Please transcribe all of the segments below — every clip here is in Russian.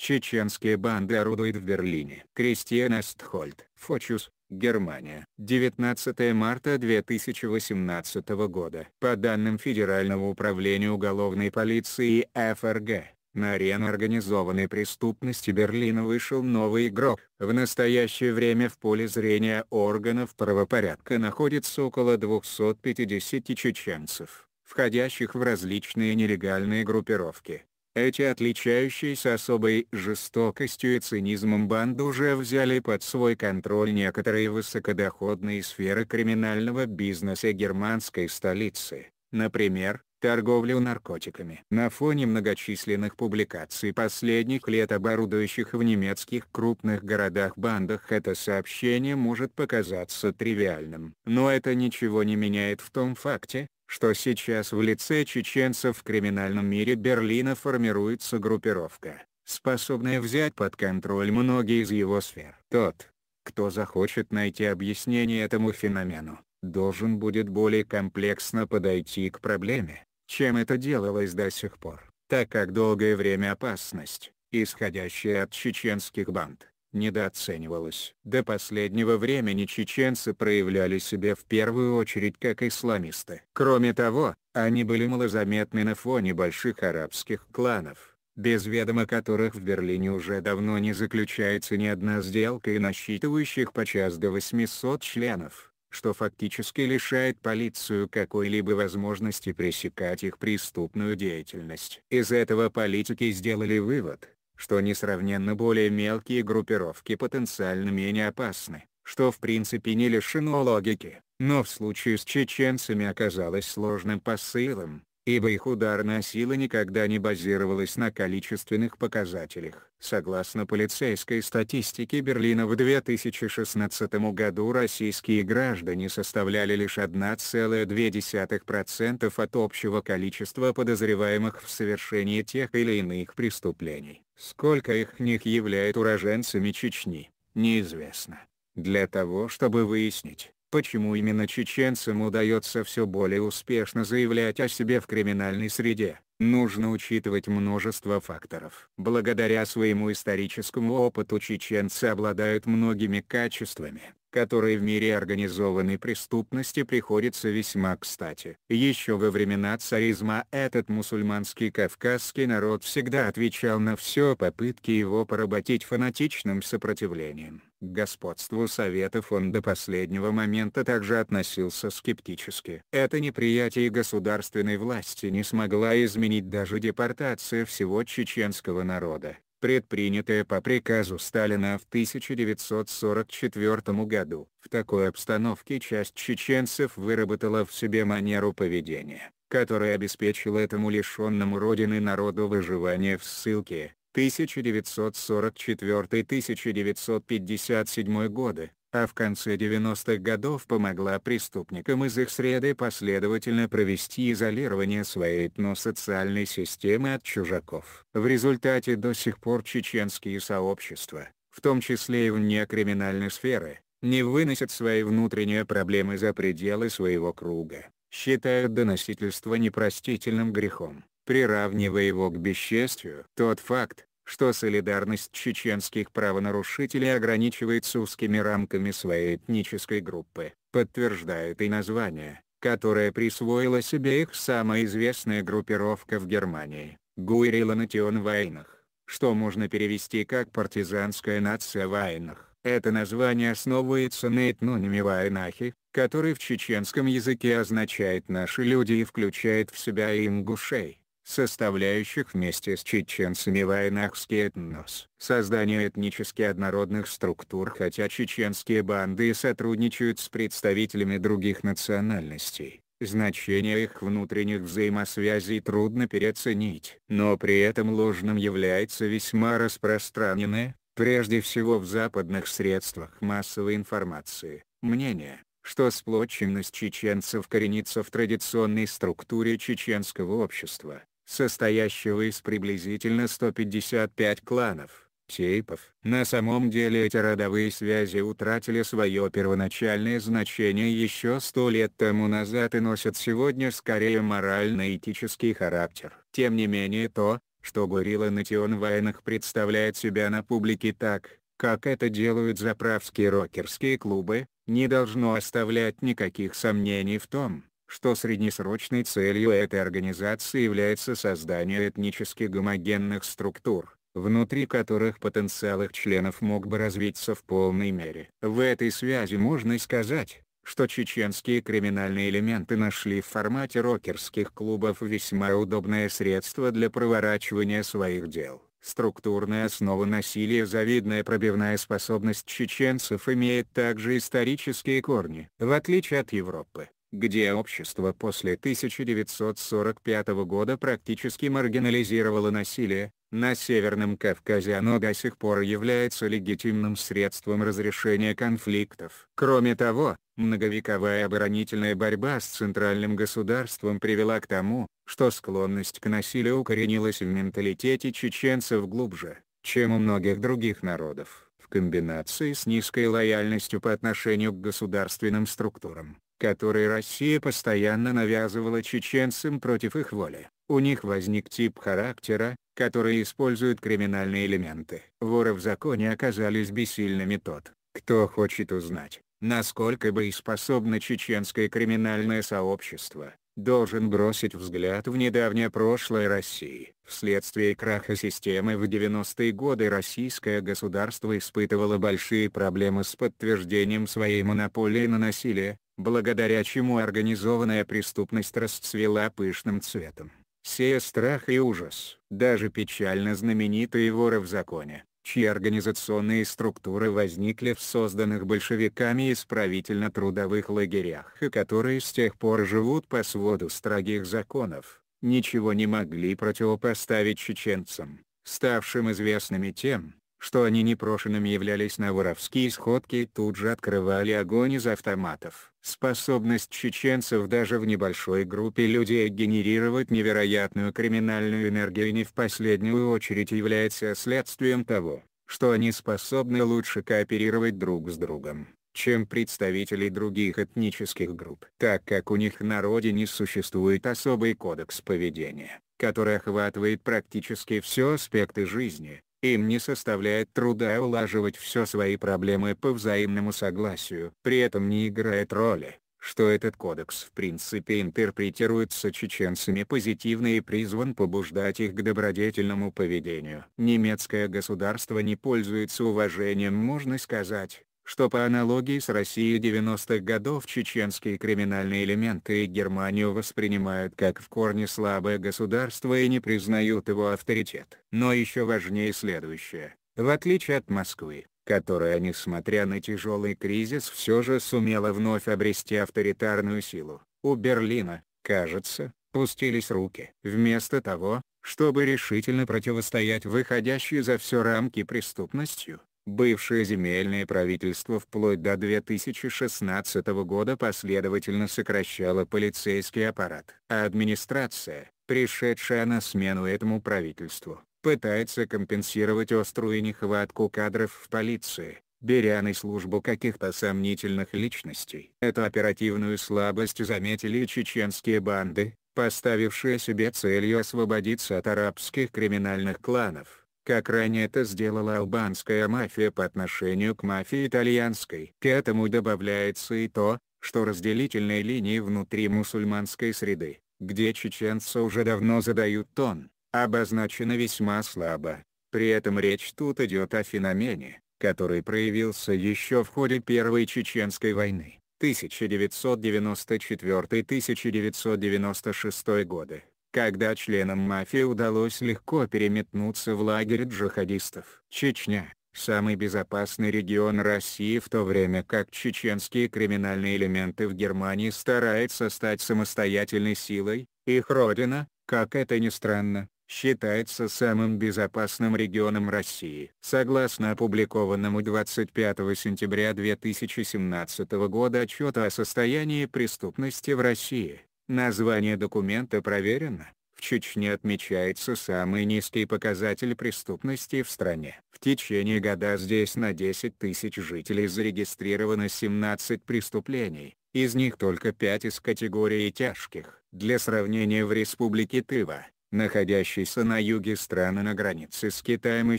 Чеченские банды орудуют в Берлине. Кристиан Эстхольд, Фочус, Германия. 19 марта 2018 года. По данным Федерального управления уголовной полиции ФРГ, на арену организованной преступности Берлина вышел новый игрок. В настоящее время в поле зрения органов правопорядка находится около 250 чеченцев, входящих в различные нелегальные группировки. Эти отличающиеся особой жестокостью и цинизмом банды уже взяли под свой контроль некоторые высокодоходные сферы криминального бизнеса германской столицы, например, торговлю наркотиками. На фоне многочисленных публикаций последних лет оборудующих в немецких крупных городах бандах это сообщение может показаться тривиальным. Но это ничего не меняет в том факте, что сейчас в лице чеченцев в криминальном мире Берлина формируется группировка, способная взять под контроль многие из его сфер. Тот, кто захочет найти объяснение этому феномену, должен будет более комплексно подойти к проблеме, чем это делалось до сих пор, так как долгое время опасность, исходящая от чеченских банд, недооценивалась. До последнего времени чеченцы проявляли себя в первую очередь как исламисты. Кроме того, они были малозаметны на фоне больших арабских кланов, без ведома которых в Берлине уже давно не заключается ни одна сделка и насчитывающих по час до 800 членов что фактически лишает полицию какой-либо возможности пресекать их преступную деятельность. Из этого политики сделали вывод, что несравненно более мелкие группировки потенциально менее опасны, что в принципе не лишено логики, но в случае с чеченцами оказалось сложным посылом, ибо их ударная сила никогда не базировалась на количественных показателях. Согласно полицейской статистике Берлина в 2016 году российские граждане составляли лишь 1,2% от общего количества подозреваемых в совершении тех или иных преступлений. Сколько их них являют уроженцами Чечни, неизвестно. Для того чтобы выяснить, Почему именно чеченцам удается все более успешно заявлять о себе в криминальной среде, нужно учитывать множество факторов. Благодаря своему историческому опыту чеченцы обладают многими качествами, которые в мире организованной преступности приходится весьма кстати. Еще во времена царизма этот мусульманский кавказский народ всегда отвечал на все попытки его поработить фанатичным сопротивлением. К господству Советов он до последнего момента также относился скептически. Это неприятие государственной власти не смогла изменить даже депортация всего чеченского народа предпринятое по приказу Сталина в 1944 году. В такой обстановке часть чеченцев выработала в себе манеру поведения, которая обеспечила этому лишенному родины народу выживание в ссылке. 1944-1957 годы, а в конце 90-х годов помогла преступникам из их среды последовательно провести изолирование своей этносоциальной системы от чужаков. В результате до сих пор чеченские сообщества, в том числе и вне криминальной сферы, не выносят свои внутренние проблемы за пределы своего круга, считают доносительство непростительным грехом, приравнивая его к бесчестью. Тот факт, что солидарность чеченских правонарушителей ограничивается узкими рамками своей этнической группы, подтверждает и название, которое присвоила себе их самая известная группировка в Германии – Гуэрила Национ Вайнах, что можно перевести как «партизанская нация Вайнах». Это название основывается на этнониме Вайнахи, который в чеченском языке означает «наши люди» и включает в себя ингушей составляющих вместе с чеченцами вайнахский этнос. Создание этнически однородных структур Хотя чеченские банды сотрудничают с представителями других национальностей, значение их внутренних взаимосвязей трудно переоценить. Но при этом ложным является весьма распространенное, прежде всего в западных средствах массовой информации, мнение, что сплоченность чеченцев коренится в традиционной структуре чеченского общества, состоящего из приблизительно 155 кланов, типов. На самом деле эти родовые связи утратили свое первоначальное значение еще сто лет тому назад и носят сегодня скорее морально-этический характер. Тем не менее то, что Горилла Нation Вайнах представляет себя на публике так, как это делают заправские рокерские клубы, не должно оставлять никаких сомнений в том, что среднесрочной целью этой организации является создание этнически гомогенных структур, внутри которых потенциал их членов мог бы развиться в полной мере. В этой связи можно сказать, что чеченские криминальные элементы нашли в формате рокерских клубов весьма удобное средство для проворачивания своих дел. Структурная основа насилия завидная пробивная способность чеченцев имеет также исторические корни. В отличие от Европы, где общество после 1945 года практически маргинализировало насилие, на Северном Кавказе оно до сих пор является легитимным средством разрешения конфликтов. Кроме того, многовековая оборонительная борьба с центральным государством привела к тому, что склонность к насилию укоренилась в менталитете чеченцев глубже, чем у многих других народов, в комбинации с низкой лояльностью по отношению к государственным структурам, которые Россия постоянно навязывала чеченцам против их воли. У них возник тип характера, который использует криминальные элементы. Воры в законе оказались бессильными тот, кто хочет узнать, насколько боеспособно чеченское криминальное сообщество, должен бросить взгляд в недавнее прошлое России. Вследствие краха системы в 90-е годы российское государство испытывало большие проблемы с подтверждением своей монополии на насилие, благодаря чему организованная преступность расцвела пышным цветом сея страх и ужас. Даже печально знаменитые воры в законе, чьи организационные структуры возникли в созданных большевиками исправительно-трудовых лагерях и которые с тех пор живут по своду строгих законов, ничего не могли противопоставить чеченцам, ставшим известными тем, что они непрошенными являлись на воровские сходки и тут же открывали огонь из автоматов. Способность чеченцев даже в небольшой группе людей генерировать невероятную криминальную энергию не в последнюю очередь является следствием того, что они способны лучше кооперировать друг с другом, чем представители других этнических групп. Так как у них на родине существует особый кодекс поведения, который охватывает практически все аспекты жизни, им не составляет труда улаживать все свои проблемы по взаимному согласию. При этом не играет роли, что этот кодекс в принципе интерпретируется чеченцами позитивно и призван побуждать их к добродетельному поведению. Немецкое государство не пользуется уважением можно сказать, что по аналогии с Россией 90-х годов чеченские криминальные элементы и Германию воспринимают как в корне слабое государство и не признают его авторитет. Но еще важнее следующее. В отличие от Москвы, которая несмотря на тяжелый кризис все же сумела вновь обрести авторитарную силу, у Берлина, кажется, пустились руки. Вместо того, чтобы решительно противостоять выходящей за все рамки преступностью, Бывшее земельное правительство вплоть до 2016 года последовательно сокращало полицейский аппарат. А администрация, пришедшая на смену этому правительству, пытается компенсировать острую нехватку кадров в полиции, беря на службу каких-то сомнительных личностей. Эту оперативную слабость заметили чеченские банды, поставившие себе целью освободиться от арабских криминальных кланов как ранее это сделала албанская мафия по отношению к мафии итальянской. К этому добавляется и то, что разделительные линии внутри мусульманской среды, где чеченцы уже давно задают тон, обозначены весьма слабо. При этом речь тут идет о феномене, который проявился еще в ходе Первой Чеченской войны, 1994-1996 годы когда членам мафии удалось легко переметнуться в лагерь джихадистов. Чечня – самый безопасный регион России в то время как чеченские криминальные элементы в Германии стараются стать самостоятельной силой, их родина, как это ни странно, считается самым безопасным регионом России. Согласно опубликованному 25 сентября 2017 года отчету о состоянии преступности в России, Название документа проверено. В Чечне отмечается самый низкий показатель преступности в стране. В течение года здесь на 10 тысяч жителей зарегистрировано 17 преступлений, из них только 5 из категории тяжких. Для сравнения в республике Тыва, находящийся на юге страны на границе с Китаем и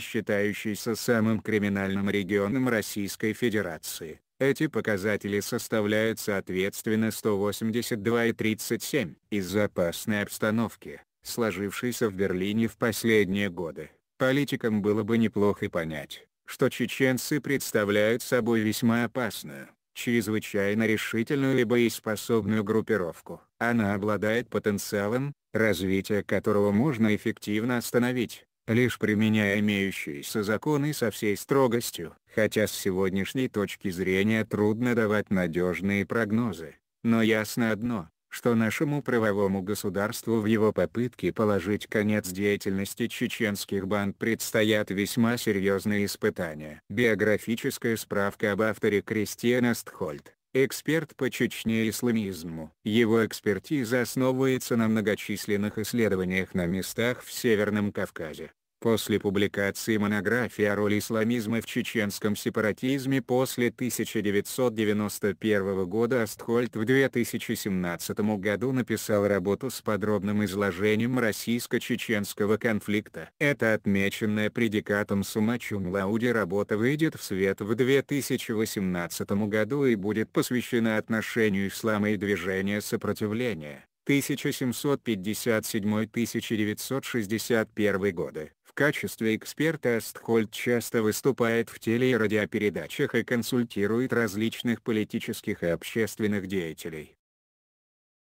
считающийся самым криминальным регионом Российской Федерации. Эти показатели составляют соответственно 182 и 37. Из-за опасной обстановки, сложившейся в Берлине в последние годы, политикам было бы неплохо понять, что чеченцы представляют собой весьма опасную, чрезвычайно решительную и боеспособную группировку. Она обладает потенциалом, развитие которого можно эффективно остановить, лишь применяя имеющиеся законы со всей строгостью. Хотя с сегодняшней точки зрения трудно давать надежные прогнозы. Но ясно одно, что нашему правовому государству в его попытке положить конец деятельности чеченских банд предстоят весьма серьезные испытания. Биографическая справка об авторе Кристиан Эстхольд, эксперт по Чечне и исламизму. Его экспертиза основывается на многочисленных исследованиях на местах в Северном Кавказе, После публикации монографии о роли исламизма в чеченском сепаратизме после 1991 года Астхольд в 2017 году написал работу с подробным изложением российско-чеченского конфликта. Эта отмеченная предикатом Сумачум Лауди работа выйдет в свет в 2018 году и будет посвящена отношению ислама и движения сопротивления. 1757-1961 годы. В качестве эксперта Эстхольд часто выступает в теле- и радиопередачах и консультирует различных политических и общественных деятелей.